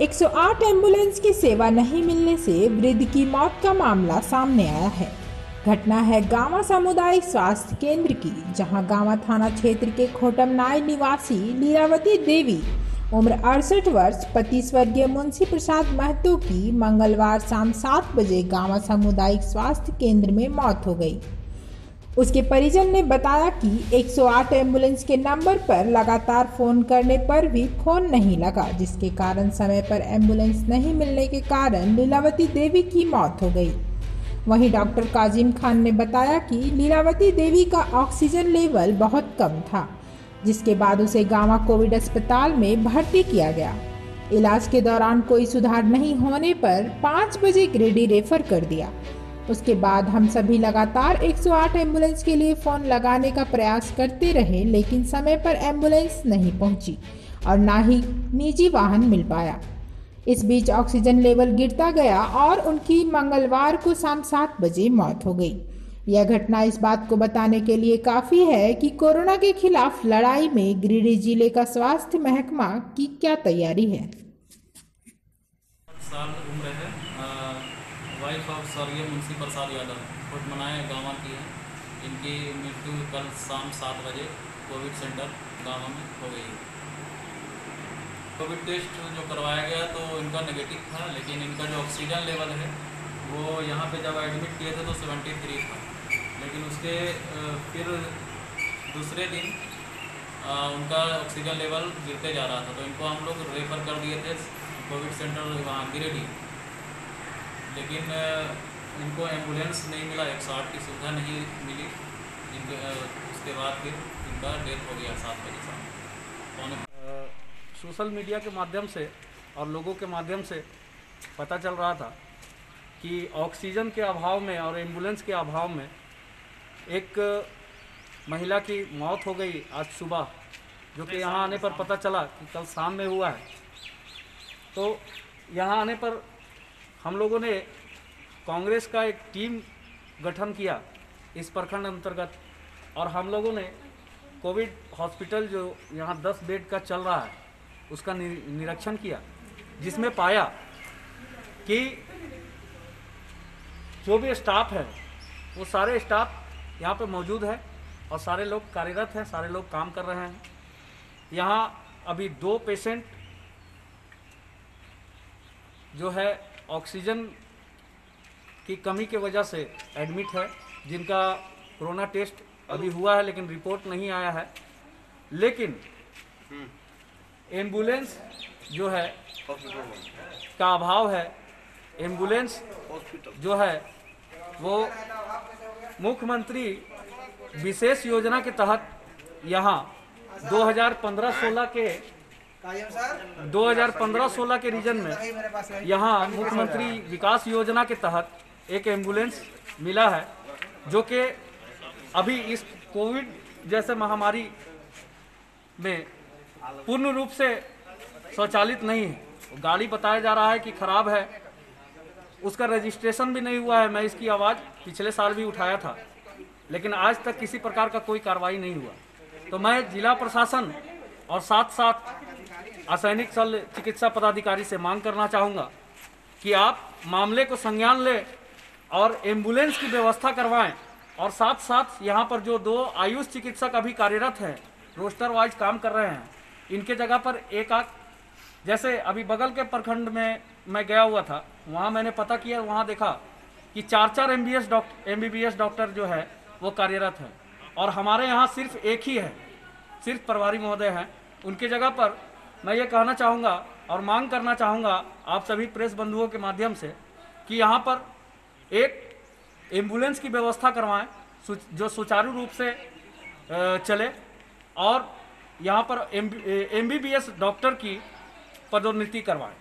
108 ambulance की सेवा नहीं मिलने से वृद्ध की मौत का मामला सामने आया है। घटना है गांवा सामुदायिक स्वास्थ्य केंद्र की, जहाँ गांवा थाना क्षेत्र के खोटमनाय निवासी लीलावती देवी उम्र अड़सठ वर्ष, पति स्वर्गीय मुंशी प्रसाद महतो की मंगलवार शाम सात बजे गांवा सामुदायिक स्वास्थ्य केंद्र में मौत हो गई। उसके परिजन ने बताया कि 108 एंबुलेंस के नंबर पर लगातार फ़ोन करने पर भी फ़ोन नहीं लगा, जिसके कारण समय पर एंबुलेंस नहीं मिलने के कारण लीलावती देवी की मौत हो गई। वहीं डॉक्टर काजिम खान ने बताया कि लीलावती देवी का ऑक्सीजन लेवल बहुत कम था, जिसके बाद उसे गांवा कोविड अस्पताल में भर्ती किया गया। इलाज के दौरान कोई सुधार नहीं होने पर पाँच बजे गिरिडीह रेफर कर दिया। उसके बाद हम सभी लगातार 108 एंबुलेंस के लिए फ़ोन लगाने का प्रयास करते रहे, लेकिन समय पर एंबुलेंस नहीं पहुँची और ना ही निजी वाहन मिल पाया। इस बीच ऑक्सीजन लेवल गिरता गया और उनकी मंगलवार को शाम सात बजे मौत हो गई। यह घटना इस बात को बताने के लिए काफ़ी है कि कोरोना के खिलाफ लड़ाई में गिरिडीह ज़िले का स्वास्थ्य महकमा की क्या तैयारी है? साल उम्र है। वाइफ ऑफ़ स्वर्गीय मुंशी प्रसाद यादव कोट मनाए गाँव की है। इनकी मृत्यु कल शाम सात बजे कोविड सेंटर गाँव में हो गई कोविड टेस्ट जो करवाया गया तो इनका नेगेटिव था, लेकिन इनका जो ऑक्सीजन लेवल है, वो यहाँ पे जब एडमिट किए थे तो सेवेंटी थ्री था। लेकिन उसके फिर दूसरे दिन उनका ऑक्सीजन लेवल गिरते जा रहा था। तो इनको हम लोग रेफ़र कर दिए थे, कोविड सेंटर वहाँ गिरेडी लेकिन इनको एंबुलेंस नहीं मिला एक सौ आठ की सुविधा नहीं मिली। इनके उसके बाद फिर इनका डेथ हो गया सात बजे शाम। सोशल मीडिया के माध्यम से और लोगों के माध्यम से पता चल रहा था कि ऑक्सीजन के अभाव में और एंबुलेंस के अभाव में एक महिला की मौत हो गई आज सुबह जो कि यहाँ आने पर पता चला कि कल शाम में हुआ है। तो यहाँ आने पर हम लोगों ने कांग्रेस का एक टीम गठन किया इस प्रखंड अंतर्गत और हम लोगों ने कोविड हॉस्पिटल जो यहाँ 10 बेड का चल रहा है, उसका निरीक्षण किया, जिसमें पाया कि जो भी स्टाफ है, वो सारे स्टाफ यहाँ पे मौजूद है और सारे लोग कार्यरत हैं, सारे लोग काम कर रहे हैं। यहाँ अभी दो पेशेंट जो है ऑक्सीजन की कमी के वजह से एडमिट है, जिनका कोरोना टेस्ट अभी हुआ है, लेकिन रिपोर्ट नहीं आया है। लेकिन एंबुलेंस जो है, का अभाव है, एंबुलेंस जो है, वो मुख्यमंत्री विशेष योजना के तहत यहाँ 2015-16 के 2015-16 के रीजन में यहाँ मुख्यमंत्री विकास योजना के तहत एक एंबुलेंस मिला है, जो कि अभी इस कोविड जैसे महामारी में पूर्ण रूप से स्वचालित नहीं है। गाड़ी बताया जा रहा है कि खराब है, उसका रजिस्ट्रेशन भी नहीं हुआ है। मैं इसकी आवाज़ पिछले साल भी उठाया था, लेकिन आज तक किसी प्रकार का कोई कार्रवाई नहीं हुआ। तो मैं जिला प्रशासन और साथ साथ असैनिक शल चिकित्सा पदाधिकारी से मांग करना चाहूँगा कि आप मामले को संज्ञान लें और एंबुलेंस की व्यवस्था करवाएँ और साथ साथ यहाँ पर जो दो आयुष चिकित्सक अभी कार्यरत हैं, रोस्टर वाइज काम कर रहे हैं, इनके जगह पर एक आख जैसे अभी बगल के प्रखंड में मैं गया हुआ था, वहाँ मैंने पता किया वहाँ देखा कि चार चार एम डॉक्टर एम डॉक्टर जो है, वो कार्यरत है। और हमारे यहाँ सिर्फ़ एक ही है, सिर्फ़ प्रभारी महोदय हैं। उनके जगह पर मैं ये कहना चाहूँगा और मांग करना चाहूँगा आप सभी प्रेस बंधुओं के माध्यम से कि यहाँ पर एक एंबुलेंस की व्यवस्था करवाएँ जो सुचारू रूप से चले और यहाँ पर एम बी डॉक्टर की पदोन्नति करवाएँ।